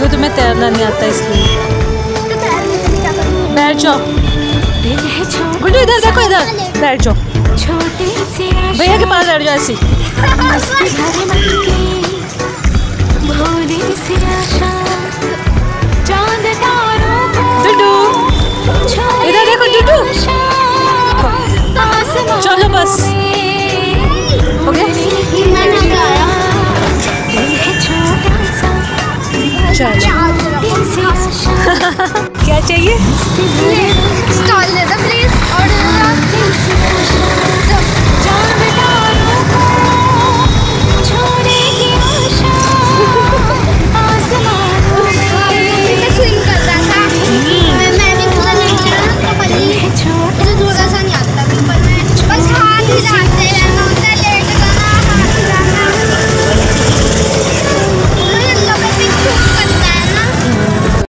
चढ़ना नहीं आता इसलिए। बैठ जाओ। गुड्डू इधर देखो इधर। बैठ जाओ। भैया के पास बैठ जाओ ऐसी। चलो क्या चाहिए?